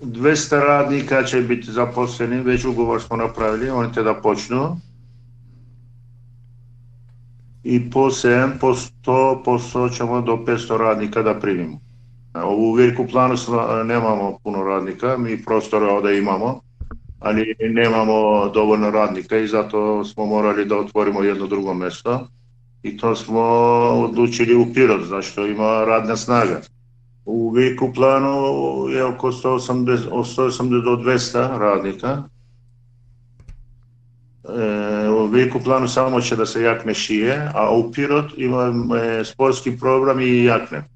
200 radnika će biti zaposleni, već ugovor smo napravili, oni te da počnu. I po 7%, posto ćemo do 500 radnika da primimo. U veliku planu nemamo puno radnika, mi prostora ovdje imamo, ali nemamo dovoljno radnika i zato smo morali da otvorimo jedno drugo mjesto i to smo odlučili u Pirot, zašto ima radna snaga. U veliku planu je oko 180, 180 do 200 radnika. E, u veliku planu samo će da se jakne šije, a u Pirot ima e, sportski program i jakne.